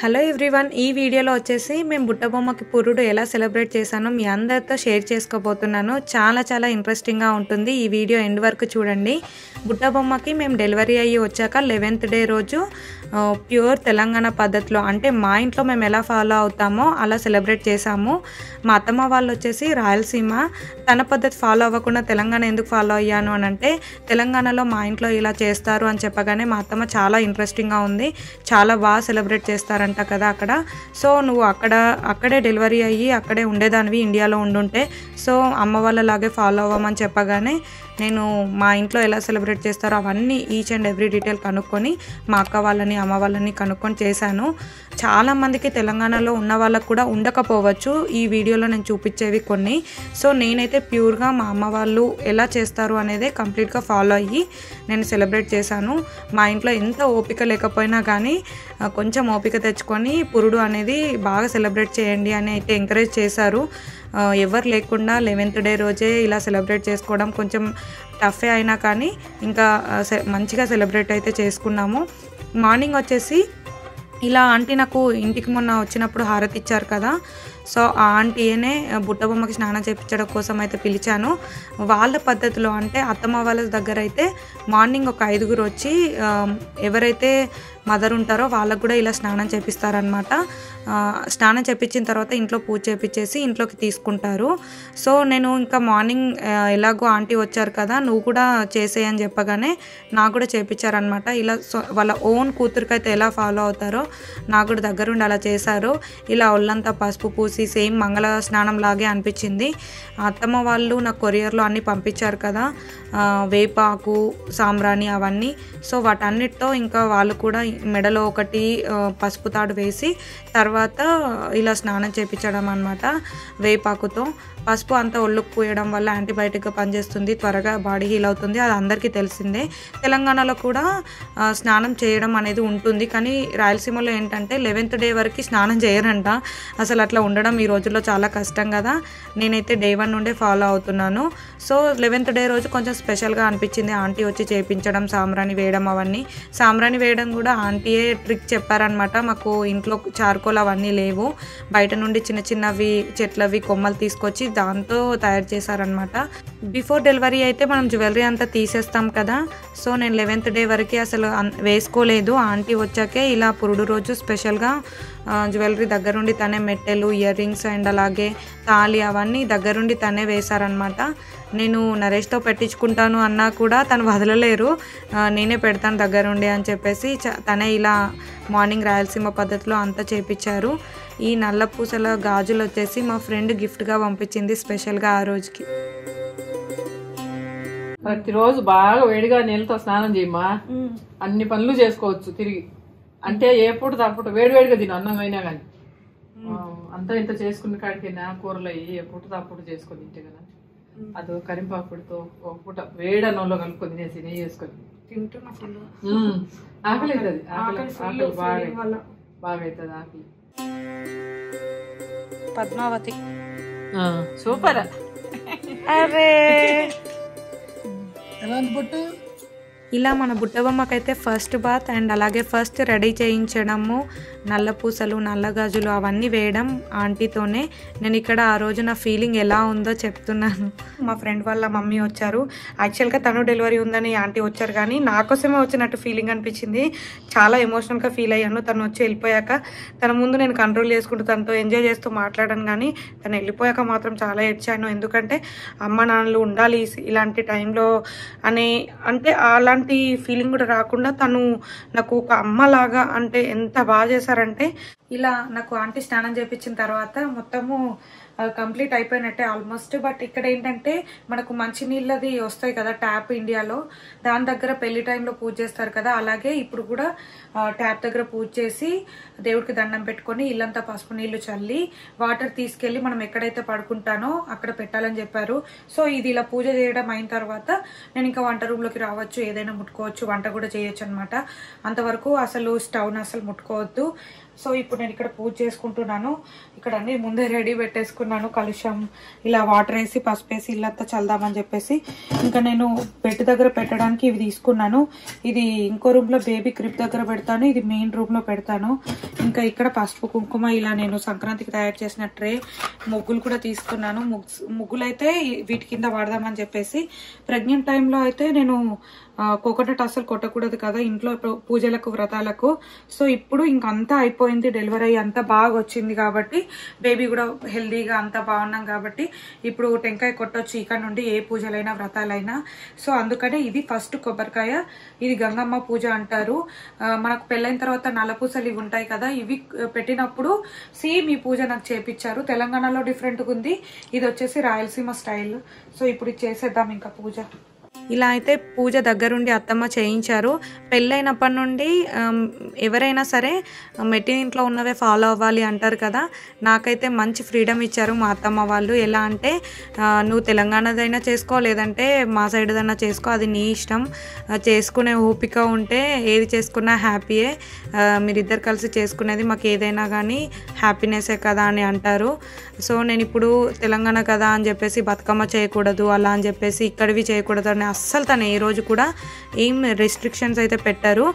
Hello everyone ఈ వీడియోలో వచ్చేసి మేము బుట్టబొమ్మకి పురుడు ఎలా సెలబ్రేట్ చేశానో మీ అందరితో షేర్ చేసుకోబోతున్నాను. చాలా చాలా ఇంట్రెస్టింగ్గా ఉంటుంది ఈ వీడియో ఎండ్ వరకు చూడండి. బుట్టబొమ్మకి మేము డెలివరీ అయ్యి వచ్చాక లెవెన్త్ డే రోజు ప్యూర్ తెలంగాణ పద్ధతిలో అంటే మా ఇంట్లో మేము ఎలా ఫాలో అవుతామో అలా సెలబ్రేట్ చేశాము. మా అత్తమ్మ వాళ్ళు వచ్చేసి రాయలసీమ తన పద్ధతి ఫాలో అవ్వకుండా తెలంగాణ ఎందుకు ఫాలో అయ్యాను అని అంటే తెలంగాణలో మా ఇంట్లో ఇలా చేస్తారు అని చెప్పగానే మా అత్తమ్మ చాలా ఇంట్రెస్టింగ్గా ఉంది చాలా బాగా సెలబ్రేట్ చేస్తారంట కదా అక్కడ. సో నువ్వు అక్కడ అక్కడే డెలివరీ అయ్యి అక్కడే ఉండేదానివి ఇండియాలో ఉండుంటే. సో అమ్మ వాళ్ళలాగే ఫాలో అవ్వమని చెప్పగానే నేను మా ఇంట్లో ఎలా సెలబ్రేట్ చేస్తారో అవన్నీ ఈచ్ అండ్ ఎవ్రీ డీటెయిల్ కనుక్కొని మా అక్క వాళ్ళని అమ్మ వాళ్ళని కనుక్కొని చేశాను. చాలామందికి తెలంగాణలో ఉన్న వాళ్ళకు కూడా ఉండకపోవచ్చు ఈ వీడియోలో నేను చూపించేవి కొన్ని. సో నేనైతే ప్యూర్గా మా అమ్మ వాళ్ళు ఎలా చేస్తారు అనేది కంప్లీట్గా ఫాలో అయ్యి నేను సెలబ్రేట్ చేశాను. మా ఇంట్లో ఎంత ఓపిక లేకపోయినా కానీ కొంచెం ఓపిక తెచ్చి తెచ్చుకొని పురుడు అనేది బాగా సెలబ్రేట్ చేయండి అని అయితే ఎంకరేజ్ చేశారు. ఎవరు లేకుండా లెవెన్త్ డే రోజే ఇలా సెలబ్రేట్ చేసుకోవడం కొంచెం టఫే అయినా కానీ ఇంకా సె- మంచిగా సెలబ్రేట్ అయితే చేసుకున్నాము. మార్నింగ్ వచ్చేసి ఇలా ఆంటీ నాకు ఇంటికి మొన్న వచ్చినప్పుడు హారతి ఇచ్చారు కదా. సో ఆ ఆంటీనే బుట్టబొమ్మకి స్నానం చేయించడం కోసం అయితే పిలిచాను. వాళ్ళ పద్ధతిలో అంటే అత్తమ్మ వాళ్ళ దగ్గర అయితే మార్నింగ్ ఒక ఐదుగురు వచ్చి ఎవరైతే మదర్ ఉంటారో వాళ్ళకు కూడా ఇలా స్నానం చేపిస్తారనమాట స్నానం చేపించిన తర్వాత ఇంట్లో పూజ చేపించేసి ఇంట్లోకి తీసుకుంటారు. సో నేను ఇంకా మార్నింగ్ ఎలాగో ఆంటీ వచ్చారు కదా నువ్వు కూడా చేసేయని చెప్పగానే నాకు కూడా చేపించారనమాట ఇలా సో వాళ్ళ ఓన్ కూతురికైతే ఎలా ఫాలో అవుతారో నాకు కూడా దగ్గరుండి అలా చేశారు. ఇలా ఒళ్ళంతా పసుపు పూసి సేమ్ మంగళ స్నానం లాగే అనిపించింది. అత్తమ్మ వాళ్ళు నాకు కొరియర్లో అన్నీ పంపించారు కదా వేపాకు సాంబ్రాణి అవన్నీ. సో వాటన్నిటితో ఇంకా వాళ్ళు కూడా మెడలో ఒకటి పసుపు తాడు వేసి తర్వాత ఇలా స్నానం చేపించడం అనమాట వేపాకుతో. పసుపు అంతా ఒళ్ళుకు పోయడం వల్ల యాంటీబయాటిక్గా పనిచేస్తుంది త్వరగా బాడీ హీల్ అవుతుంది అది అందరికీ తెలిసిందే. తెలంగాణలో కూడా స్నానం చేయడం అనేది ఉంటుంది. కానీ రాయలసీమలో ఏంటంటే లెవెన్త్ డే వరకు స్నానం చేయరంట. అసలు అట్లా ఉండడం ఈ రోజుల్లో చాలా కష్టం కదా. నేనైతే డే వన్ నుండే ఫాలో అవుతున్నాను. సో లెవెన్త్ డే రోజు కొంచెం స్పెషల్గా అనిపించింది. ఆంటీ వచ్చి చేయించడం సాంబ్రాణి వేయడం అవన్నీ. సాంబ్రాణి వేయడం కూడా ఆంటీయే ట్రిక్ చెప్పారనమాట మాకు ఇంట్లో చార్కోల్ అవన్నీ లేవు. బయట నుండి చిన్న చిన్నవి చెట్లవి కొమ్మలు తీసుకొచ్చి దాంతో తయారు చేశారనమాట బిఫోర్ డెలివరీ అయితే మనం జ్యువెలరీ అంతా తీసేస్తాం కదా. సో నేను లెవెన్త్ డే వరకు అసలు వేసుకోలేదు. ఆంటీ వచ్చాకే ఇలా పురుడు రోజు స్పెషల్గా జ్యువెలరీ దగ్గరుండి తనే మెట్టెలు ఇయర్ రింగ్స్ అండ్ అలాగే తాళి అవన్నీ దగ్గరుండి తనే వేశారనమాట నేను నరేష్తో పెట్టించుకుంటాను అన్నా కూడా తను వదలలేరు. నేనే పెడతాను దగ్గరుండి అని చెప్పేసి చ- తనే ఇలా మార్నింగ్ రాయలసీమ పద్ధతిలో అంతా చేపించారు. ఈ నల్ల పూసల గాజులు వచ్చేసి మా ఫ్రెండ్ గిఫ్ట్గా పంపించింది స్పెషల్గా ఆ రోజుకి. ప్రతిరోజు బాగా వేడిగా నీళ్ళతో స్నానం చేయమ్మా. అన్ని పనులు చేసుకోవచ్చు తిరిగి. అంటే ఏ పూట తప్పుడు వేడి వేడిగా తిను అన్నం అయినా కానీ అంతా ఇంత చేసుకున్న కాడికైనా కూరలు అయ్యి ఏ పూట తప్పుడు చేసుకొని తింటే కదా. అది కరింపాకుడితో ఒక పూట వేడి అన్నంలో కలుపుకొని తినేసి నెయ్యి వేసుకొని. ఆకలి అవుతుంది ఆకలి ఆకలి బాగా బాగా అవుతుంది ఆకలి. పద్మావతి. సూపర్. అరే. ఎలా ఉంది బొట్టు ఇలా మన బుట్టబొమ్మకైతే ఫస్ట్ బాత్ అండ్ అలాగే ఫస్ట్ రెడీ చేయించడము నల్ల పూసలు నల్ల గాజులు అవన్నీ వేయడం ఆంటీతోనే. నేను ఇక్కడ ఆ రోజు నా ఫీలింగ్ ఎలా ఉందో చెప్తున్నాను. మా ఫ్రెండ్ వాళ్ళ మమ్మీ వచ్చారు. యాక్చువల్గా తను డెలివరీ ఉందని ఆంటీ వచ్చారు కానీ నా కోసమే వచ్చినట్టు ఫీలింగ్ అనిపించింది. చాలా ఎమోషనల్గా ఫీల్ అయ్యాను. తను వచ్చి వెళ్ళిపోయాక తన ముందు నేను కంట్రోల్ చేసుకుంటూ తనతో ఎంజాయ్ చేస్తూ మాట్లాడాను కానీ తను వెళ్ళిపోయాక మాత్రం చాలా ఏడ్చాను. ఎందుకంటే అమ్మ నాన్నలు ఉండాలి ఇలాంటి టైంలో అని. అంటే అలా ఎలాంటి ఫీలింగ్ కూడా రాకుండా తను నాకు ఒక అమ్మలాగా అంటే ఎంత బాగా చేశారంటే ఇలా నాకు ఆంటీ స్నానం చేపించిన తర్వాత మొత్తము కంప్లీట్ అయిపోయినట్టే ఆల్మోస్ట్ బట్ ఇక్కడ ఏంటంటే మనకు మంచి నీళ్ళది వస్తాయి కదా ట్యాప్ ఇండియాలో దాని దగ్గర పెళ్ళి టైంలో పూజ చేస్తారు కదా. అలాగే ఇప్పుడు కూడా ట్యాప్ దగ్గర పూజ చేసి దేవుడికి దండం పెట్టుకొని ఇల్లంతా పసుపు నీళ్ళు చల్లి వాటర్ తీసుకెళ్ళి మనం ఎక్కడైతే పడుకుంటానో అక్కడ పెట్టాలని చెప్పారు. సో ఇది ఇలా పూజ చేయడం అయిన తర్వాత నేను ఇంకా వంట రూమ్లోకి రావచ్చు ఏదైనా ముట్టుకోవచ్చు వంట కూడా చేయొచ్చు అనమాట అంతవరకు అసలు స్టవ్ను అసలు ముట్టుకోవద్దు. సో ఇప్పుడు నేను ఇక్కడ పూజ చేసుకుంటున్నాను. ఇక్కడ అన్ని ముందే రెడీ పెట్టేసుకున్నాను. కలుషం ఇలా వాటర్ వేసి పసుపు వేసి ఇల్లంతా చల్దామని చెప్పేసి ఇంకా నేను బెడ్ దగ్గర పెట్టడానికి ఇవి తీసుకున్నాను. ఇది ఇంకో రూమ్లో బేబీ క్రిప్ దగ్గర పెడతాను. ఇది మెయిన్ రూమ్లో పెడతాను. ఇంకా ఇక్కడ పసుపు కుంకుమ ఇలా నేను సంక్రాంతికి తయారు చేసిన ట్రే ముగ్గులు కూడా తీసుకున్నాను. ముగ్గు ముగ్గులు అయితే వీటి కింద వాడదామని చెప్పేసి. ప్రెగ్నెంట్ టైంలో అయితే నేను కోకోనట్ అసలు కొట్టకూడదు కదా ఇంట్లో పూజలకు వ్రతాలకు. సో ఇప్పుడు ఇంకంతా అయిపోయింది డెలివరీ అయ్యి అంతా బాగా వచ్చింది కాబట్టి బేబీ కూడా హెల్దీగా అంతా బాగున్నాం కాబట్టి ఇప్పుడు టెంకాయ కొట్టొచ్చు ఇక్కడ నుండి ఏ పూజలైనా వ్రతాలైనా. సో అందుకనే ఇది ఫస్ట్ కొబ్బరికాయ ఇది గంగమ్మ పూజ అంటారు. మనకు పెళ్ళైన తర్వాత నల్లపూసలు ఇవి ఉంటాయి కదా ఇవి పెట్టినప్పుడు సేమ్ ఈ పూజ నాకు చేపించారు తెలంగాణలో డిఫరెంట్గా ఉంది ఇది వచ్చేసి రాయలసీమ స్టైల్. సో ఇప్పుడు చేసేద్దాం ఇంకా పూజ. ఇలా అయితే పూజ దగ్గరుండి అత్తమ్మ చేయించారు. పెళ్ళైనప్పటి నుండి ఎవరైనా సరే మెట్టిన ఇంట్లో ఉన్నవే ఫాలో అవ్వాలి అంటారు కదా. నాకైతే మంచి ఫ్రీడమ్ ఇచ్చారు మా అత్తమ్మ వాళ్ళు. ఎలా అంటే నువ్వు తెలంగాణదైనా చేసుకో లేదంటే మా సైడ్దైనా చేసుకో అది నీ ఇష్టం. చేసుకునే ఓపిక ఉంటే ఏది చేసుకున్నా హ్యాపీయే. మీరిద్దరు కలిసి చేసుకునేది మాకు ఏదైనా కానీ హ్యాపీనెస్సే కదా అని అంటారు. సో నేను ఇప్పుడు తెలంగాణ కదా అని చెప్పేసి బతుకమ్మ చేయకూడదు అలా అని చెప్పేసి ఇక్కడివి చేయకూడదు అని అస్సలు తను. ఏ రోజు కూడా ఏం రెస్ట్రిక్షన్స్ అయితే పెట్టారు.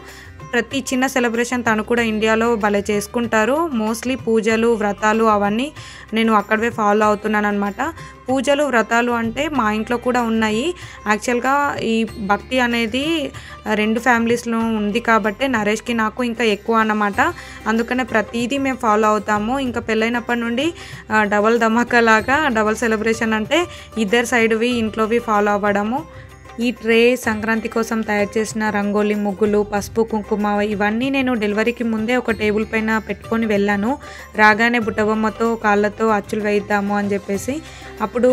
ప్రతి చిన్న సెలబ్రేషన్ తను కూడా ఇండియాలో భలే చేసుకుంటారు. మోస్ట్లీ పూజలు వ్రతాలు అవన్నీ నేను అక్కడవే ఫాలో అవుతున్నాను అనమాట పూజలు వ్రతాలు అంటే మా ఇంట్లో కూడా ఉన్నాయి. యాక్చువల్గా ఈ భక్తి అనేది రెండు ఫ్యామిలీస్లో ఉంది కాబట్టి నరేష్కి నాకు ఇంకా ఎక్కువ అన్నమాట. అందుకనే ప్రతిదీ మేము ఫాలో అవుతాము. ఇంకా పెళ్ళైనప్పటి నుండి డబల్ ధమాకా లాగా డబల్ సెలబ్రేషన్ అంటే ఇద్దరు సైడ్వి ఇంట్లోవి ఫాలో అవ్వడము. ఈ ట్రే సంక్రాంతి కోసం తయారు చేసిన రంగోలీ ముగ్గులు పసుపు కుంకుమ ఇవన్నీ నేను డెలివరీకి ముందే ఒక టేబుల్ పైన పెట్టుకొని వెళ్ళాను. రాగానే బుట్టబొమ్మతో కాళ్ళతో అచ్చులు వేయిద్దాము అని చెప్పేసి. అప్పుడు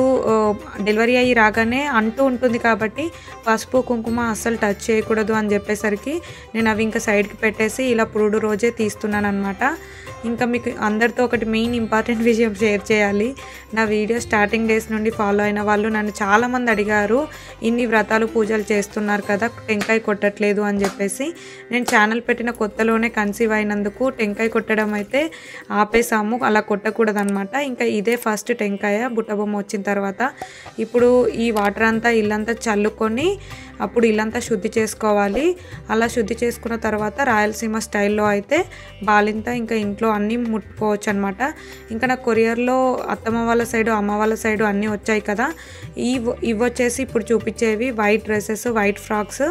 డెలివరీ అయ్యి రాగానే అంటూ ఉంటుంది కాబట్టి పసుపు కుంకుమ అస్సలు టచ్ చేయకూడదు అని చెప్పేసరికి నేను అవి ఇంకా సైడ్కి పెట్టేసి ఇలా పురుడు రోజే తీస్తున్నాను అనమాట ఇంకా మీకు అందరితో ఒకటి మెయిన్ ఇంపార్టెంట్ విషయం షేర్ చేయాలి. నా వీడియో స్టార్టింగ్ డేస్ నుండి ఫాలో అయిన వాళ్ళు నన్ను చాలామంది అడిగారు ఇన్ని వ్రతాలు పూజలు చేస్తున్నారు కదా టెంకాయ కొట్టట్లేదు అని చెప్పేసి. నేను ఛానల్ పెట్టిన కొత్తలోనే కన్సీవ్ అయినందుకు టెంకాయ కొట్టడం అయితే ఆపేసాము. అలా కొట్టకూడదు అనమాట ఇంకా ఇదే ఫస్ట్ టెంకాయ బుట్టబొమ్మ వచ్చిన తర్వాత. ఇప్పుడు ఈ వాటర్ అంతా ఇల్లంతా చల్లుకొని అప్పుడు ఇల్లంతా శుద్ధి చేసుకోవాలి. అలా శుద్ధి చేసుకున్న తర్వాత రాయలసీమ స్టైల్లో అయితే బాలింత ఇంకా ఇంట్లో అన్నీ ముట్టుకోవచ్చు అనమాట ఇంకా నాకు కొరియర్లో అత్తమ్మ వాళ్ళ సైడు అమ్మ వాళ్ళ సైడు అన్నీ వచ్చాయి కదా. ఇవి ఇవి వచ్చేసి ఇప్పుడు చూపించేవి వైట్ డ్రెస్సెస్ వైట్ ఫ్రాక్స్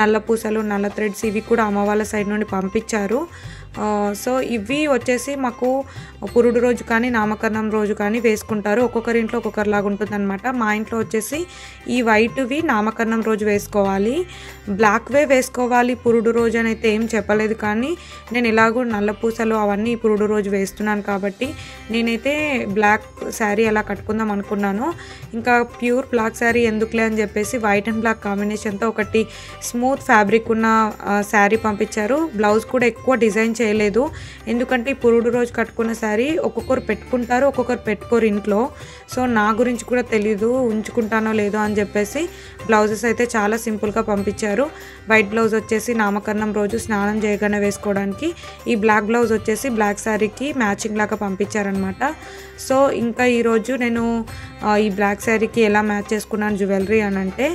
నల్ల పూసలు నల్ల థ్రెడ్స్ ఇవి కూడా అమ్మ వాళ్ళ సైడ్ నుండి పంపించారు. సో ఇవి వచ్చేసి మాకు పురుడు రోజు కానీ నామకరణం రోజు కానీ వేసుకుంటారు. ఒక్కొక్కరి ఇంట్లో ఒక్కొక్కరిలాగా ఉంటుంది అనమాట మా ఇంట్లో వచ్చేసి ఈ వైట్వి నామకరణం రోజు వేసుకోవాలి. బ్లాక్వే వేసుకోవాలి పురుడు రోజు అని అయితే ఏం చెప్పలేదు కానీ నేను ఇలాగూ నల్ల పూసలు అవన్నీ పురుడు రోజు వేస్తున్నాను కాబట్టి నేనైతే బ్లాక్ శారీ అలా కట్టుకుందాం అనుకున్నాను. ఇంకా ప్యూర్ బ్లాక్ శారీ ఎందుకులే అని చెప్పేసి వైట్ అండ్ బ్లాక్ కాంబినేషన్తో ఒకటి స్మూత్ ఫ్యాబ్రిక్ ఉన్న శారీ పంపించారు. బ్లౌజ్ కూడా ఎక్కువ డిజైన్ చేయలేదు. ఎందుకంటే ఈ పురుడు రోజు కట్టుకున్న శారీ ఒక్కొక్కరు పెట్టుకుంటారు ఒక్కొక్కరు పెట్టుకోరు ఇంట్లో. సో నా గురించి కూడా తెలీదు ఉంచుకుంటానో లేదో అని చెప్పేసి బ్లౌజెస్ అయితే చాలా సింపుల్గా పంపించారు. వైట్ బ్లౌజ్ వచ్చేసి నామకరణం రోజు స్నానం చేయగానే వేసుకోవడానికి. ఈ బ్లాక్ బ్లౌజ్ వచ్చేసి బ్లాక్ శారీకి మ్యాచింగ్ లాగా పంపించారనమాట సో ఇంకా ఈరోజు నేను ఈ బ్లాక్ శారీకి ఎలా మ్యాచ్ చేసుకున్నాను జ్యువెలరీ అని అంటే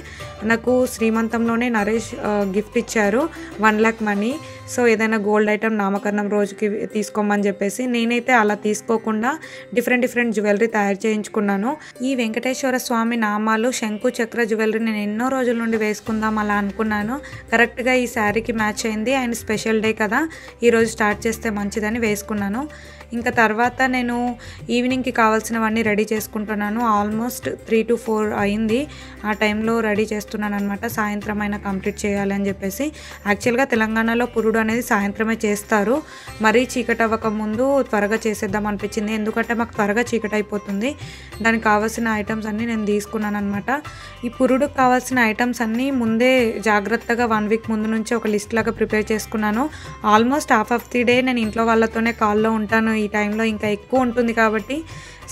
నాకు శ్రీమంతంలోనే నరేష్ గిఫ్ట్ ఇచ్చారు వన్ ల్యాక్ మనీ. సో ఏదైనా గోల్డ్ ఐటమ్ నామకరణం రోజుకి తీసుకోమని చెప్పేసి నేనైతే అలా తీసుకోకుండా డిఫరెంట్ డిఫరెంట్ జ్యువెలరీ తయారు చేయించుకున్నాను. ఈ వెంకటేశ్వర స్వామి నామాలు శంకు చక్ర జ్యువెలరీ నేను ఎన్నో రోజుల నుండి వేసుకుందాం అలా అనుకున్నాను. కరెక్ట్గా ఈ శారీకి మ్యాచ్ అయింది అండ్ స్పెషల్ డే కదా. ఈరోజు స్టార్ట్ చేస్తే మంచిదని వేసుకున్నాను. ఇంకా తర్వాత నేను ఈవినింగ్కి కావాల్సినవన్నీ రెడీ చేసుకుంటున్నాను. ఆల్మోస్ట్ త్రీ టు ఫోర్ అయింది. ఆ టైంలో రెడీ చేస్తున్నాను అనమాట సాయంత్రం అయినా కంప్లీట్ చేయాలి అని చెప్పేసి. యాక్చువల్గా తెలంగాణలో పురుడు అనేది సాయంత్రమే చేస్తారు. మరీ చీకటి అవ్వక ముందు త్వరగా చేసేద్దాం అనిపించింది. ఎందుకంటే మాకు త్వరగా చీకటి అయిపోతుంది. దానికి కావాల్సిన ఐటమ్స్ అన్నీ నేను తీసుకున్నాను అనమాట ఈ పురుడుకు కావాల్సిన ఐటమ్స్ అన్నీ ముందే జాగ్రత్తగా వన్ వీక్ ముందు నుంచి ఒక లిస్ట్ లాగా ప్రిపేర్ చేసుకున్నాను. Almost half of the day నేను ఇంట్లో వాళ్ళతోనే కాల్లో ఉంటాను. ఈ టైంలో ఇంకా ఎక్కువ ఉంటుంది కాబట్టి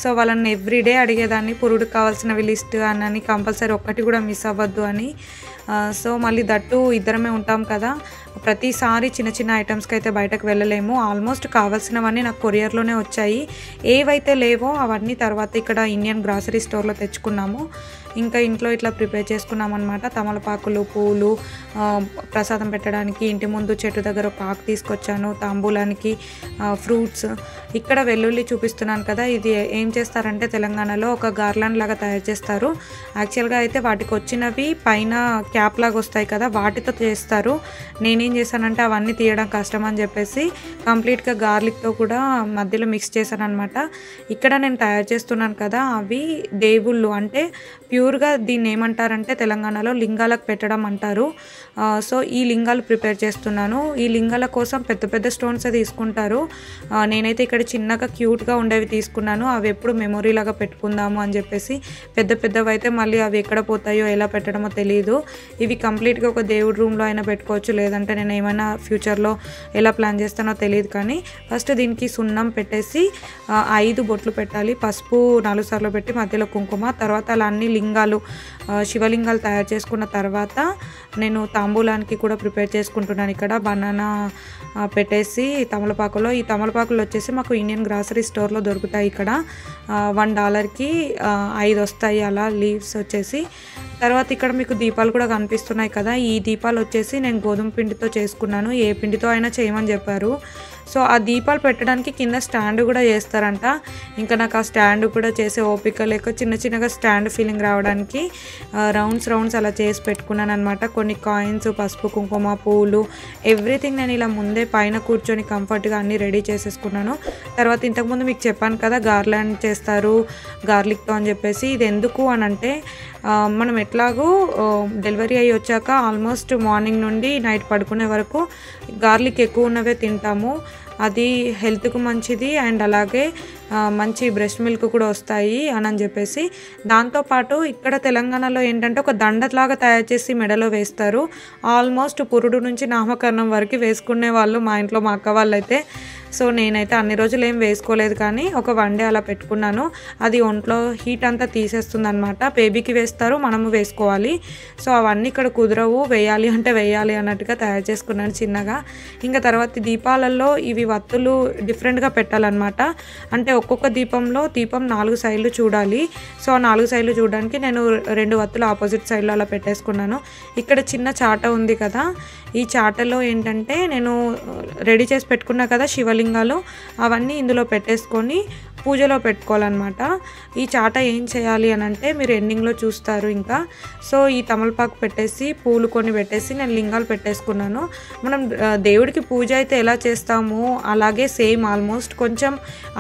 సో వాళ్ళని ఎవ్రీడే అడిగేదాన్ని పురుడుకు కావాల్సినవి లిస్ట్ అని కంపల్సరీ ఒక్కటి కూడా మిస్ అవ్వద్దు అని. సో మళ్ళీ దట్టు ఇద్దరమే ఉంటాం కదా. ప్రతిసారి చిన్న చిన్న ఐటమ్స్కి అయితే బయటకు వెళ్ళలేము. ఆల్మోస్ట్ కావాల్సినవన్నీ నాకు కొరియర్లోనే వచ్చాయి. ఏవైతే లేవో అవన్నీ తర్వాత ఇక్కడ ఇండియన్ గ్రాసరీ స్టోర్లో తెచ్చుకున్నాము. ఇంకా ఇంట్లో ఇట్లా ప్రిపేర్ చేసుకున్నామన్నమాట. తమలపాకులు పూలు ప్రసాదం పెట్టడానికి ఇంటి ముందు చెట్టు దగ్గర ఒక ఆకు తీసుకొచ్చాను. తాంబూలానికి ఫ్రూట్స్ ఇక్కడ వెల్లుల్లి చూపిస్తున్నాను కదా ఇది ఏం చేస్తారంటే తెలంగాణలో ఒక గార్లాండ్ లాగా తయారు చేస్తారు. యాక్చువల్గా అయితే వాటికి వచ్చినవి పైన క్యాప్ లాగా వస్తాయి కదా వాటితో చేస్తారు. నేనేం చేశానంటే అవన్నీ తీయడం కష్టం అని చెప్పేసి కంప్లీట్గా గార్లిక్తో కూడా మధ్యలో మిక్స్ చేశాను అనమాట ఇక్కడ నేను తయారు చేస్తున్నాను కదా అవి దేవుళ్ళు అంటే ప్యూర్గా దీన్ని ఏమంటారంటే తెలంగాణలో లింగాలకు పెట్టడం అంటారు. సో ఈ లింగాలు ప్రిపేర్ చేస్తున్నాను. ఈ లింగాల కోసం పెద్ద పెద్ద స్టోన్స్ తీసుకుంటారు. నేనైతే ఇక్కడ చిన్నగా క్యూట్గా ఉండేవి తీసుకున్నాను. అవి ఎప్పుడు మెమొరీ లాగా పెట్టుకుందాము అని చెప్పేసి పెద్ద పెద్దవి అయితే మళ్ళీ అవి ఎక్కడ పోతాయో ఎలా పెట్టడమో తెలియదు ఇవి కంప్లీట్గా ఒక దేవుడి రూమ్లో అయినా పెట్టుకోవచ్చు. లేదంటే నేను ఏమైనా ఫ్యూచర్లో ఎలా ప్లాన్ చేస్తానో తెలియదు కానీ ఫస్ట్ దీనికి సున్నం పెట్టేసి ఐదు బొట్లు పెట్టాలి. పసుపు నాలుగు సార్లు పెట్టి మధ్యలో కుంకుమ తర్వాత అలా అన్ని లింగాలు శివలింగాలు తయారు చేసుకున్న తర్వాత నేను తాంబూలానికి కూడా ప్రిపేర్ చేసుకుంటున్నాను ఇక్కడ. బనానా పెట్టేసి తమలపాకులో. ఈ తమలపాకులు వచ్చేసి మాకు ఇండియన్ గ్రాసరీ స్టోర్లో దొరుకుతాయి ఇక్కడ. వన్ డాలర్కి ఐదు వస్తాయి అలా లీవ్స్ వచ్చేసి. తర్వాత ఇక్కడ మీకు దీపాలు కూడా కనిపిస్తున్నాయి కదా. ఈ దీపాలు వచ్చేసి నేను గోధుమ పిండితో చేసుకున్నాను. ఏ పిండితో అయినా చేయమని చెప్పారు. సో ఆ దీపాలు పెట్టడానికి కింద స్టాండ్ కూడా చేస్తారంట. ఇంకా నాకు ఆ స్టాండ్ కూడా చేసే ఓపిక లేక చిన్న చిన్నగా స్టాండ్ ఫీలింగ్ రావడానికి రౌండ్స్ రౌండ్స్ అలా చేసి పెట్టుకున్నాను అనమాట కొన్ని కాయిన్స్ పసుపు కుంకుమ పూలు ఎవ్రీథింగ్ నేను ఇలా ముందే పైన కూర్చొని కంఫర్ట్గా అన్నీ రెడీ చేసేసుకున్నాను. తర్వాత ఇంతకుముందు మీకు చెప్పాను కదా గార్లాండ్ చేస్తారు గార్లిక్తో అని చెప్పేసి. ఇది ఎందుకు అని అంటే మనం ఎట్లాగో డెలివరీ అయ్యి వచ్చాక ఆల్మోస్ట్ మార్నింగ్ నుండి నైట్ పడుకునే వరకు గార్లిక్ ఎక్కువ ఉన్నవే తింటాము. అది హెల్త్కు మంచిది అండ్ అలాగే మంచి బ్రెస్ట్ మిల్క్ కూడా వస్తాయి అని అని చెప్పేసి దాంతోపాటు ఇక్కడ తెలంగాణలో ఏంటంటే ఒక దండలాగా తయారు చేసి మెడలో వేస్తారు. ఆల్మోస్ట్ పురుడు నుంచి నామకరణం వరకు వేసుకునే వాళ్ళు మా ఇంట్లో మా అక్క వాళ్ళు అయితే సో నేనైతే అన్ని రోజులు ఏం వేసుకోలేదు కానీ ఒక వన్ డే అలా పెట్టుకున్నాను. అది ఒంట్లో హీట్ అంతా తీసేస్తుంది అనమాట బేబీకి వేస్తారు మనము వేసుకోవాలి. సో అవన్నీ ఇక్కడ కుదరవు. వేయాలి అంటే వేయాలి అన్నట్టుగా తయారు చేసుకున్నాను చిన్నగా. ఇంకా తర్వాత దీపాలలో ఇవి వత్తులు డిఫరెంట్గా పెట్టాలన్నమాట. అంటే ఒక్కొక్క దీపంలో దీపం నాలుగు సైడ్లు చూడాలి. సో ఆ నాలుగు సైడ్లు చూడడానికి నేను రెండు వత్తులు ఆపోజిట్ సైడ్లో అలా పెట్టేసుకున్నాను. ఇక్కడ చిన్న చాట ఉంది కదా. ఈ చాటలో ఏంటంటే నేను రెడీ చేసి పెట్టుకున్నా కదా శివలింగాలు అవన్నీ ఇందులో పెట్టేసుకొని పూజలో పెట్టుకోవాలన్నమాట. ఈ చాట ఏం చేయాలి అని అంటే మీరు ఎండింగ్లో చూస్తారు ఇంకా. సో ఈ తమలపాకు పెట్టేసి పూలు కొన్ని పెట్టేసి నేను లింగాలు పెట్టేసుకున్నాను. మనం దేవుడికి పూజ అయితే ఎలా చేస్తామో అలాగే సేమ్ ఆల్మోస్ట్ కొంచెం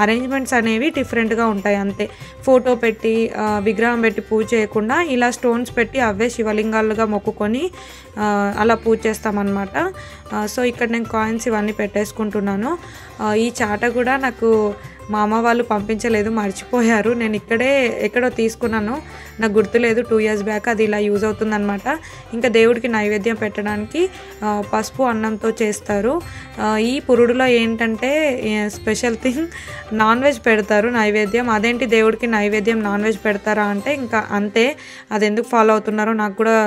అరేంజ్మెంట్స్ అనేవి డిఫరెంట్గా ఉంటాయి అంతే. ఫోటో పెట్టి విగ్రహం పెట్టి పూజ చేయకుండా ఇలా స్టోన్స్ పెట్టి అవే శివలింగాలుగా మొక్కుకొని అలా పూజ చేస్తామన్నమాట. సో ఇక్కడ నేను కాయిన్స్ ఇవన్నీ పెట్టేసుకుంటున్నాను. ఈ చాట కూడా నాకు మా అమ్మ వాళ్ళు పంపించలేదు మర్చిపోయారు. నేను ఇక్కడే ఎక్కడో తీసుకున్నాను. నాకు గుర్తులేదు టూ ఇయర్స్ బ్యాక్ అది ఇలా యూజ్ అవుతుందన్నమాట. ఇంకా దేవుడికి నైవేద్యం పెట్టడానికి పసుపు అన్నంతో చేస్తారు. ఈ పురుడులో ఏంటంటే స్పెషల్ థింగ్ నాన్ వెజ్ పెడతారు నైవేద్యం. అదేంటి దేవుడికి నైవేద్యం నాన్ వెజ్ పెడతారా అంటే ఇంకా అంతే. అది ఎందుకు ఫాలో అవుతున్నారో నాకు కూడా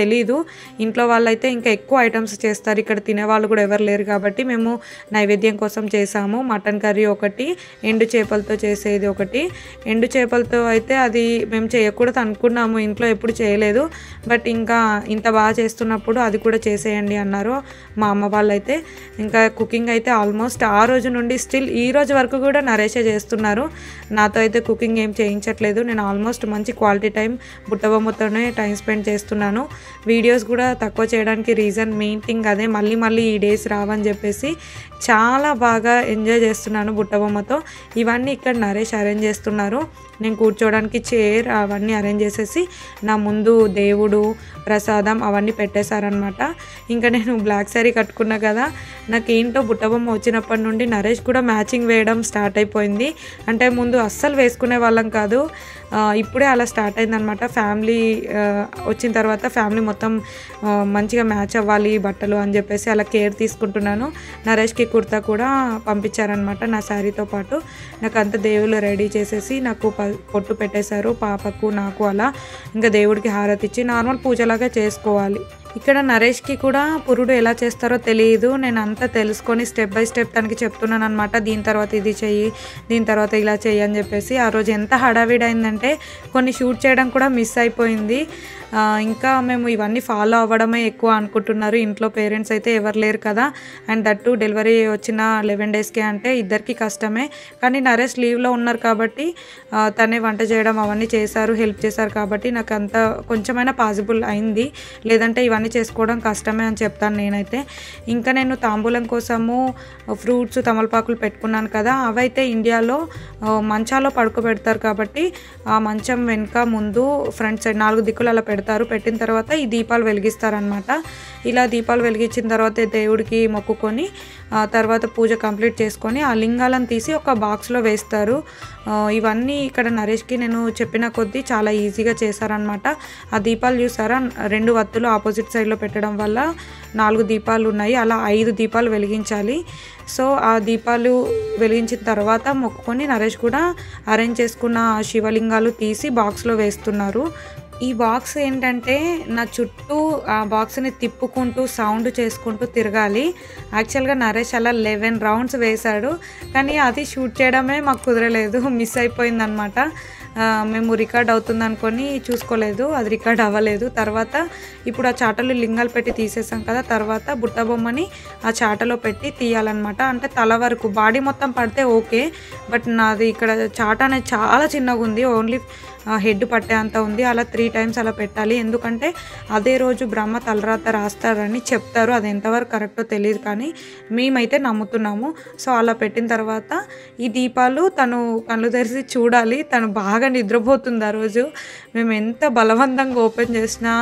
తెలీదు. ఇంట్లో వాళ్ళైతే ఇంకా ఎక్కువ ఐటమ్స్ చేస్తారు. ఇక్కడ తినేవాళ్ళు కూడా ఎవరు లేరు కాబట్టి మేము నైవేద్యం కోసం చేసాము. మటన్ కర్రీ ఒకటి ఎండు చేపలతో చేసేది ఒకటి. ఎండు చేపలతో అయితే అది మేము చేయ చేయకూడదు అనుకున్నాము ఇంట్లో ఎప్పుడు చేయలేదు. బట్ ఇంకా ఇంత బాగా చేస్తున్నప్పుడు అది కూడా చేసేయండి అన్నారు మా అమ్మ వాళ్ళైతే. ఇంకా కుకింగ్ అయితే ఆల్మోస్ట్ ఆ రోజు నుండి స్టిల్ ఈ రోజు వరకు కూడా నరేషే చేస్తున్నారు. నాతో అయితే కుకింగ్ ఏం చేయించట్లేదు. నేను ఆల్మోస్ట్ మంచి క్వాలిటీ టైం బుట్టబొమ్మతోనే టైం స్పెండ్ చేస్తున్నాను. వీడియోస్ కూడా తక్కువ చేయడానికి రీజన్ మెయిన్ థింగ్ అదే. మళ్ళీ మళ్ళీ ఈ డేస్ రావని చెప్పేసి చాలా బాగా ఎంజాయ్ చేస్తున్నాను బుట్టబొమ్మతో ఇవన్నీ ఇక్కడ నరేష్ అరేంజ్ చేస్తున్నారు. నేను కూర్చోవడానికి చైర్ అవన్నీ అరేంజ్ చేసేసి నా ముందు దేవుడు ప్రసాదం అవన్నీ పెట్టేశారనమాట ఇంకా నేను బ్లాక్ శారీ కట్టుకున్నా కదా నాకు ఏంటో బుట్టబొమ్మ వచ్చినప్పటి నుండి నరేష్ కూడా మ్యాచింగ్ వేయడం స్టార్ట్ అయిపోయింది. అంటే ముందు అస్సలు వేసుకునే వాళ్ళం కాదు. ఇప్పుడే అలా స్టార్ట్ అయిందనమాట ఫ్యామిలీ వచ్చిన తర్వాత ఫ్యామిలీ మొత్తం మంచిగా మ్యాచ్ అవ్వాలి బట్టలు అని చెప్పేసి అలా కేర్ తీసుకుంటున్నాను. నరేష్కి కుర్తా కూడా పంపించారనమాట నా శారీతో పాటు. నాకు అంత దేవుళ్ళు రెడీ చేసేసి నాకు ప- పొట్టు పెట్టేశారు పాపకు నాకు అలా. ఇంకా దేవుడికి హారతి ఇచ్చి నార్మల్ పూజలాగా చేసుకోవాలి. ఇక్కడ నరేష్కి కూడా పురుడు ఎలా చేస్తారో తెలియదు నేను అంతా తెలుసుకొని స్టెప్ బై స్టెప్ తనకి చెప్తున్నాను అనమాట దీని తర్వాత ఇది చెయ్యి దీని తర్వాత ఇలా చెయ్యి అని చెప్పేసి. ఆ రోజు ఎంత హడావిడైందంటే కొన్ని షూట్ చేయడం కూడా మిస్ అయిపోయింది. ఇంకా మేము ఇవన్నీ ఫాలో అవ్వడమే ఎక్కువ అనుకుంటున్నారు. ఇంట్లో పేరెంట్స్ అయితే ఎవరు లేరు కదా. అండ్ దట్టు డెలివరీ వచ్చిన లెవెన్ డేస్కి అంటే ఇద్దరికి కష్టమే. కానీ నరేష్ లీవ్లో ఉన్నారు కాబట్టి తనే వంట చేయడం అవన్నీ చేశారు హెల్ప్ చేశారు కాబట్టి నాకు అంత కొంచెమైనా పాసిబుల్ అయింది. లేదంటే ఇవన్నీ చేసుకోవడం కష్టమే అని చెప్తాను నేనైతే. ఇంకా నేను తాంబూలం కోసము ఫ్రూట్స్ తమలపాకులు పెట్టుకున్నాను కదా అవైతే ఇండియాలో మంచాలో పడుకోబెడతారు కాబట్టి ఆ మంచం వెనుక ముందు ఫ్రంట్ సైడ్ నాలుగు దిక్కులు అలా పెడతారు. పెట్టిన తర్వాత ఈ దీపాలు వెలిగిస్తారనమాట ఇలా దీపాలు వెలిగించిన తర్వాత దేవుడికి మొక్కుకొని తర్వాత పూజ కంప్లీట్ చేసుకొని ఆ లింగాలను తీసి ఒక బాక్స్లో వేస్తారు. ఇవన్నీ ఇక్కడ నరేష్కి నేను చెప్పిన కొద్దీ చాలా ఈజీగా చేశారనమాట ఆ దీపాలు చూసారా? రెండు వత్తులు ఆపోజిట్ సైడ్లో పెట్టడం వల్ల నాలుగు దీపాలు ఉన్నాయి. అలా ఐదు దీపాలు వెలిగించాలి. సో ఆ దీపాలు వెలిగించిన తర్వాత మొక్కుకొని నరేష్ కూడా అరేంజ్ చేసుకున్న శివలింగాలు తీసి బాక్స్లో వేస్తున్నారు. ఈ బాక్స్ ఏంటంటే నా చుట్టూ ఆ బాక్స్ని తిప్పుకుంటూ సౌండ్ చేసుకుంటూ తిరగాలి. యాక్చువల్గా నరేష్ అలా లెవెన్ రౌండ్స్ వేశాడు. కానీ అది షూట్ చేయడమే మాకు కుదరలేదు. మిస్ అయిపోయిందనమాట మేము రికార్డ్ అవుతుంది అనుకొని చూసుకోలేదు. అది రికార్డ్ అవ్వలేదు. తర్వాత ఇప్పుడు ఆ చాటలు లింగాలు పెట్టి తీసేసాం కదా తర్వాత బుట్ట బొమ్మని ఆ చాటలో పెట్టి తీయాలన్నమాట. అంటే తల వరకు బాడీ మొత్తం పడితే ఓకే. బట్ నాది ఇక్కడ చాట అనేది చాలా చిన్నగా ఉంది. ఓన్లీ హెడ్ పట్టే అంత ఉంది అలా త్రీ టైమ్స్ అలా పెట్టాలి. ఎందుకంటే అదే రోజు బ్రహ్మ తలరాత రాస్తారని చెప్తారు అది ఎంతవరకు కరెక్టో తెలియదు కానీ మేమైతే నమ్ముతున్నాము. సో అలా పెట్టిన తర్వాత ఈ దీపాలు తను కళ్ళు తెరిచి చూడాలి తను బాగా నిద్రపోతుంది ఆ రోజు. మేము ఎంత బలవంతంగా ఓపెన్ చేసినా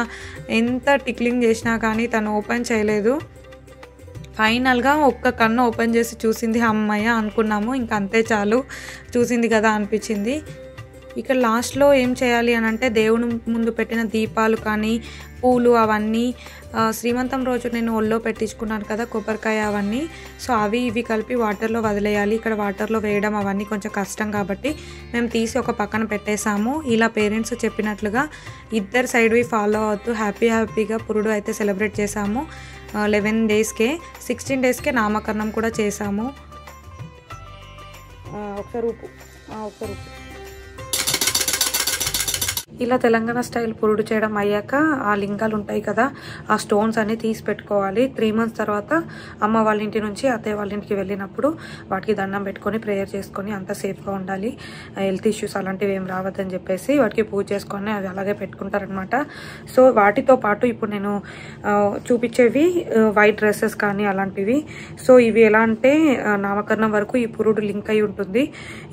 ఎంత టిక్లింగ్ చేసినా కానీ తను ఓపెన్ చేయలేదు. ఫైనల్గా ఒక్క కన్ను ఓపెన్ చేసి చూసింది అమ్మయ్య అనుకున్నాము ఇంకా అంతే చాలు చూసింది కదా అనిపించింది. ఇక్కడ లాస్ట్లో ఏం చేయాలి అని అంటే దేవుని ముందు పెట్టిన దీపాలు కానీ పూలు అవన్నీ శ్రీమంతం రోజు నేను ఒళ్ళో పెట్టించుకున్నాను కదా కొబ్బరికాయ అవన్నీ. సో అవి ఇవి కలిపి వాటర్లో వదిలేయాలి. ఇక్కడ వాటర్లో వేయడం అవన్నీ కొంచెం కష్టం కాబట్టి మేము తీసి ఒక పక్కన పెట్టేశాము. ఇలా పేరెంట్స్ చెప్పినట్లుగా ఇద్దరు సైడ్వి ఫాలో అవుతూ హ్యాపీ హ్యాపీగా పురుడు అయితే సెలబ్రేట్ చేశాము. లెవెన్ డేస్కే సిక్స్టీన్ డేస్కే నామకరణం కూడా చేశాము. ఒకసారి ఉప్పు ఒకసారి ఇలా తెలంగాణ స్టైల్ పురుడు చేయడం అయ్యాక ఆ లింగాలు ఉంటాయి కదా ఆ స్టోన్స్ అన్ని తీసి పెట్టుకోవాలి. త్రీ మంత్స్ తర్వాత అమ్మ వాళ్ళ ఇంటి నుంచి అత్తయ్య వాళ్ళ ఇంటికి వెళ్ళినప్పుడు వాటికి దండం పెట్టుకొని ప్రేయర్ చేసుకొని అంత సేఫ్గా ఉండాలి. హెల్త్ ఇష్యూస్ అలాంటివి ఏం రావద్దని చెప్పేసి వాటికి పూజ చేసుకొని అవి అలాగే పెట్టుకుంటారనమాట సో వాటితో పాటు ఇప్పుడు నేను చూపించేవి వైట్ డ్రెస్సెస్ కానీ అలాంటివి. సో ఇవి ఎలా అంటే నామకరణం వరకు ఈ పురుడు లింక్ అయి ఉంటుంది.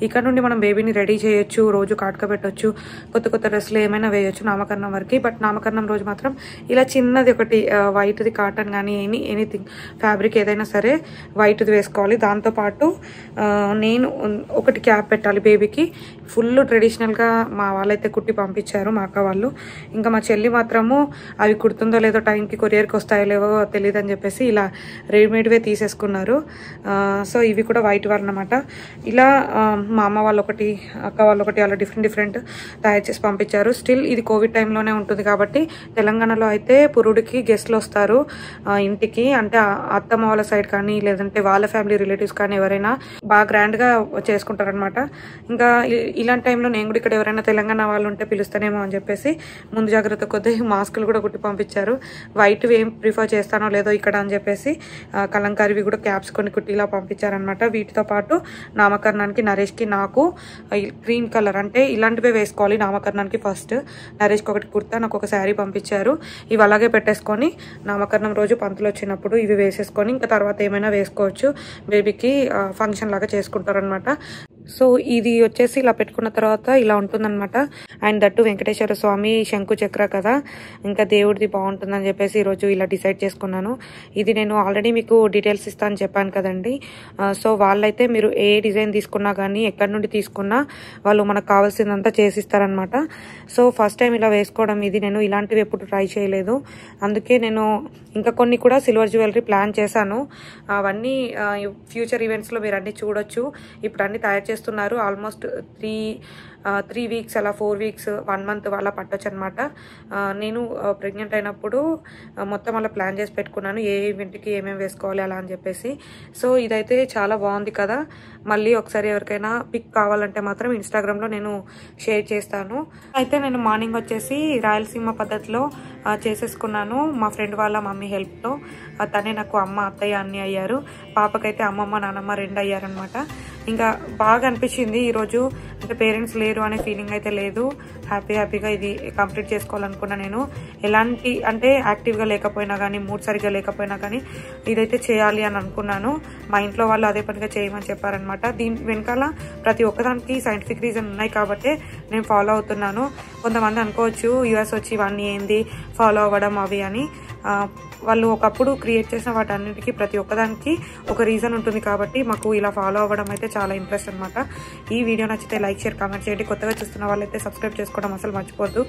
ఇక్కడ నుండి మనం బేబీని రెడీ చేయొచ్చు రోజు కాటుక పెట్టొచ్చు కొత్త కొత్త డ్రెస్సులు ఏమైనా వేయొచ్చు నామకరణం వరకు. బట్ నామకరణం రోజు మాత్రం ఇలా చిన్నది ఒకటి వైట్ది కాటన్ కానీ ఎనీ ఎనీథింగ్ ఫ్యాబ్రిక్ ఏదైనా సరే వైట్ది వేసుకోవాలి. దాంతోపాటు నేను ఒకటి క్యాప్ పెట్టాలి బేబీకి ఫుల్ ట్రెడిషనల్గా మా వాళ్ళైతే కుట్టి పంపించారు మా అక్క వాళ్ళు. ఇంకా మా చెల్లి మాత్రము అవి కుడుతుందో లేదో టైంకి కొరియర్కి వస్తాయో లేవో తెలియదు అని చెప్పేసి ఇలా రెడీమేడ్వే తీసేసుకున్నారు. సో ఇవి కూడా వైట్ అనమాట ఇలా మా అమ్మ వాళ్ళు ఒకటి అక్క వాళ్ళు ఒకటి అలా డిఫరెంట్ డిఫరెంట్ తయారు చేసి పంపించారు. స్టిల్ ఇది కోవిడ్ టైంలోనే ఉంటుంది కాబట్టి తెలంగాణలో అయితే పురుడికి గెస్ట్లు వస్తారు. ఇంటికి అంటే అత్తమ్మ వాళ్ళ సైడ్ కానీ లేదంటే వాళ్ళ ఫ్యామిలీ రిలేటివ్స్ కానీ ఎవరైనా బాగా గ్రాండ్గా చేసుకుంటారనమాట ఇంకా ఇలాంటి టైంలో నేను కూడా ఇక్కడ ఎవరైనా తెలంగాణ వాళ్ళు ఉంటే పిలుస్తానేమో అని చెప్పేసి ముందు జాగ్రత్త కొద్దీ మాస్కులు కూడా కుట్టి పంపించారు. వైట్ ఏం ప్రిఫర్ చేస్తానో లేదో ఇక్కడ అని చెప్పేసి కలంకారివి కలంకారీవి కూడా క్యాప్స్ కొన్ని కుట్టిలా పంపించారనమాట వీటితో పాటు నామకరణానికి నరేష్కి నాకు గ్రీన్ కలర్ అంటే ఇలాంటివే వేసుకోవాలి. నామకరణానికి ఫస్ట్. నరేష్కి ఒకటి కుర్తా నాకు ఒక శారీ పంపించారు. ఇవి అలాగే పెట్టేసుకొని నామకరణం రోజు పంతులు వచ్చినప్పుడు ఇవి వేసేసుకొని ఇంకా తర్వాత ఏమైనా వేసుకోవచ్చు. బేబీకి ఫంక్షన్ లాగా చేసుకుంటారనమాట సో ఇది వచ్చేసి ఇలా పెట్టుకున్న తర్వాత ఇలా ఉంటుందన్నమాట. అండ్ దట్టు వెంకటేశ్వర స్వామి శంకు చక్ర కదా. ఇంకా దేవుడిది బాగుంటుందని చెప్పేసి ఈరోజు ఇలా డిసైడ్ చేసుకున్నాను. ఇది నేను ఆల్రెడీ మీకు డీటెయిల్స్ ఇస్తాను చెప్పాను కదండి. సో వాళ్ళైతే మీరు ఏ డిజైన్ తీసుకున్నా కానీ ఎక్కడి నుండి తీసుకున్నా వాళ్ళు మనకు కావాల్సిందంతా చేసిస్తారనమాట సో ఫస్ట్ టైం ఇలా వేసుకోవడం ఇది. నేను ఇలాంటివి ఎప్పుడు ట్రై చేయలేదు. అందుకే నేను ఇంకా కొన్ని కూడా సిల్వర్ జ్యువెలరీ ప్లాన్ చేశాను. అవన్నీ ఫ్యూచర్ ఈవెంట్స్లో మీరు అన్నీ చూడొచ్చు. ఇప్పుడు అన్ని తయారు చేస్తున్నారు. ఆల్మోస్ట్ త్రీ త్రీ వీక్స్ అలా ఫోర్ వీక్స్ వన్ మంత్ అలా పట్టొచ్చు అనమాట నేను ప్రెగ్నెంట్ అయినప్పుడు మొత్తం అలా ప్లాన్ చేసి పెట్టుకున్నాను. ఏ ఈవెంట్కి ఏమేమి వేసుకోవాలి అలా అని చెప్పేసి. సో ఇదైతే చాలా బాగుంది కదా. మళ్ళీ ఒకసారి ఎవరికైనా పిక్ కావాలంటే మాత్రం ఇన్స్టాగ్రామ్లో నేను షేర్ చేస్తాను. అయితే నేను మార్నింగ్ వచ్చేసి రాయలసీమ పద్ధతిలో చేసేసుకున్నాను. మా ఫ్రెండ్ వాళ్ళ మమ్మీ హెల్ప్తో తనే నాకు అమ్మ అత్తయ్య అన్ని అయ్యారు. పాపకైతే అమ్మమ్మ నానమ్మ రెండు అయ్యారనమాట. ఇంకా బాగా అనిపించింది ఈరోజు. అంటే పేరెంట్స్ లేరు అనే ఫీలింగ్ అయితే లేదు. హ్యాపీ హ్యాపీగా ఇది కంప్లీట్ చేసుకోవాలనుకున్నా నేను. ఎలాంటి అంటే యాక్టివ్గా లేకపోయినా కానీ మూడ్ సరిగ్గా లేకపోయినా కానీ ఇదైతే చేయాలి అని అనుకున్నాను. మా ఇంట్లో వాళ్ళు అదే పనిగా చేయమని చెప్పారనమాట దీని వెనకాల ప్రతి ఒక్కదానికి సైంటిఫిక్ రీజన్ ఉన్నాయి కాబట్టి నేను ఫాలో అవుతున్నాను. కొంతమంది అనుకోవచ్చు యుఎస్ వచ్చి ఇవన్నీ ఏంది? ఫాలో అవ్వడం అవి అని. వాళ్ళు ఒకప్పుడు క్రియేట్ చేసిన వాటన్నిటికీ ప్రతి ఒక్కదానికి ఒక రీజన్ ఉంటుంది కాబట్టి మాకు ఇలా ఫాలో అవ్వడం అయితే చాలా ఇంట్రెస్ట్ అనమాట ఈ వీడియో నచ్చితే లైక్ షేర్ కామెంట్ చేయండి. కొత్తగా చూస్తున్న వాళ్ళైతే సబ్స్క్రైబ్ చేసుకోవడం అసలు మర్చిపోద్దు.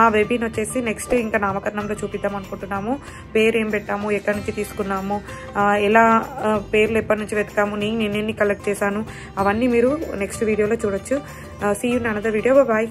మా బేబీని వచ్చేసి నెక్స్ట్ ఇంకా నామకరణంలో చూపిద్దాం అనుకుంటున్నాము. పేరు ఏం పెట్టాము ఎక్కడి నుంచి తీసుకున్నాము ఎలా పేర్లు ఎప్పటి నుంచి వెతకాము నేను ఎన్ని కలెక్ట్ చేశాను అవన్నీ మీరు నెక్స్ట్ వీడియోలో చూడొచ్చు. See you another video bye